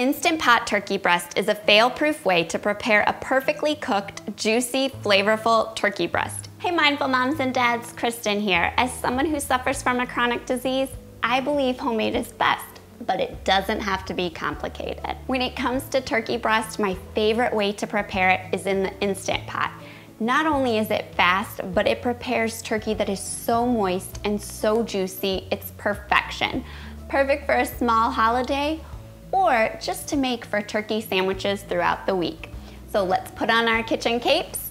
Instant Pot turkey breast is a fail-proof way to prepare a perfectly cooked, juicy, flavorful turkey breast. Hey mindful moms and dads, Kristen here. As someone who suffers from a chronic disease, I believe homemade is best but it doesn't have to be complicated. When it comes to turkey breast, my favorite way to prepare it is in the Instant Pot. Not only is it fast, but it prepares turkey that is so moist and so juicy, it's perfection. Perfect for a small holiday or just to make for turkey sandwiches throughout the week. So let's put on our kitchen capes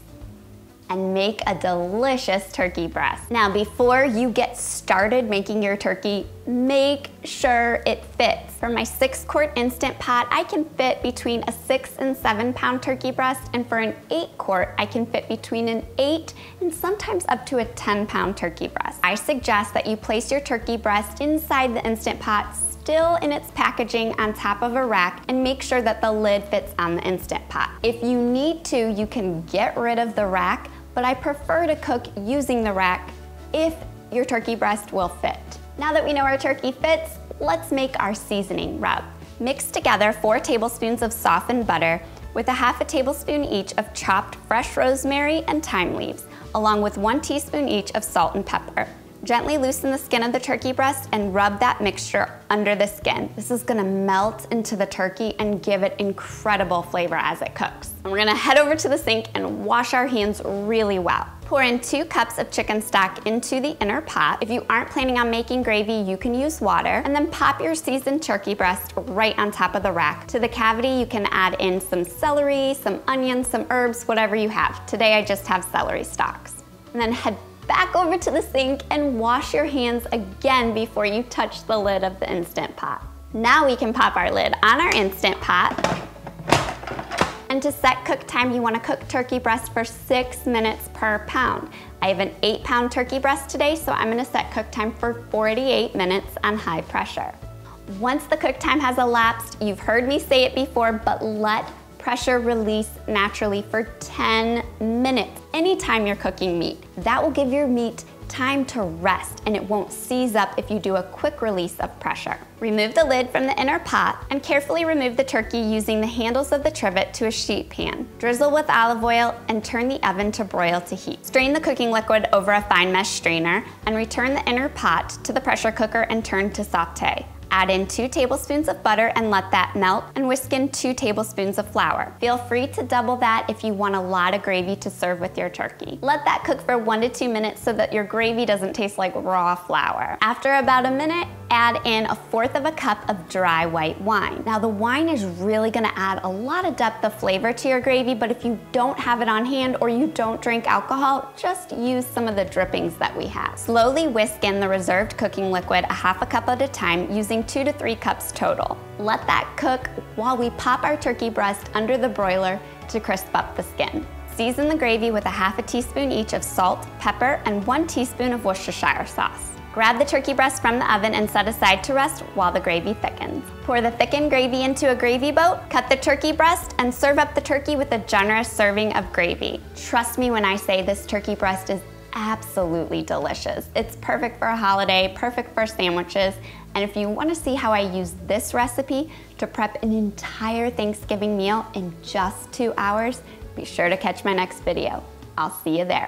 and make a delicious turkey breast. Now, before you get started making your turkey, make sure it fits. For my six quart Instant Pot, I can fit between a six and seven pound turkey breast, and for an eight quart, I can fit between an eight and sometimes up to a 10 pound turkey breast. I suggest that you place your turkey breast inside the Instant Pot still in its packaging on top of a rack and make sure that the lid fits on the Instant Pot. If you need to, you can get rid of the rack, but I prefer to cook using the rack if your turkey breast will fit. Now that we know our turkey fits, let's make our seasoning rub. Mix together four tablespoons of softened butter with a half a tablespoon each of chopped fresh rosemary and thyme leaves, along with one teaspoon each of salt and pepper. Gently loosen the skin of the turkey breast and rub that mixture under the skin. This is gonna melt into the turkey and give it incredible flavor as it cooks. And we're gonna head over to the sink and wash our hands really well. Pour in two cups of chicken stock into the inner pot. If you aren't planning on making gravy, you can use water. And then pop your seasoned turkey breast right on top of the rack. To the cavity, you can add in some celery, some onions, some herbs, whatever you have. Today I just have celery stalks. And then head back over to the sink and wash your hands again before you touch the lid of the Instant Pot. Now we can pop our lid on our Instant Pot. And to set cook time, you wanna cook turkey breast for six minutes per pound. I have an eight pound turkey breast today, so I'm gonna set cook time for 48 minutes on high pressure. Once the cook time has elapsed, you've heard me say it before, but let pressure release naturally for 10 minutes anytime you're cooking meat. That will give your meat time to rest and it won't seize up if you do a quick release of pressure. Remove the lid from the inner pot and carefully remove the turkey using the handles of the trivet to a sheet pan. Drizzle with olive oil and turn the oven to broil to heat. Strain the cooking liquid over a fine mesh strainer and return the inner pot to the pressure cooker and turn to saute. Add in two tablespoons of butter and let that melt and whisk in two tablespoons of flour. Feel free to double that if you want a lot of gravy to serve with your turkey. Let that cook for one to two minutes so that your gravy doesn't taste like raw flour. After about a minute, add in a fourth of a cup of dry white wine. Now the wine is really gonna add a lot of depth of flavor to your gravy, but if you don't have it on hand or you don't drink alcohol, just use some of the drippings that we have. Slowly whisk in the reserved cooking liquid a half a cup at a time using two to three cups total. Let that cook while we pop our turkey breast under the broiler to crisp up the skin. Season the gravy with a half a teaspoon each of salt, pepper, and one teaspoon of Worcestershire sauce. Grab the turkey breast from the oven and set aside to rest while the gravy thickens. Pour the thickened gravy into a gravy boat, cut the turkey breast, and serve up the turkey with a generous serving of gravy. Trust me when I say this turkey breast is absolutely delicious. It's perfect for a holiday, perfect for sandwiches, and if you wanna see how I use this recipe to prep an entire Thanksgiving meal in just two hours, be sure to catch my next video. I'll see you there.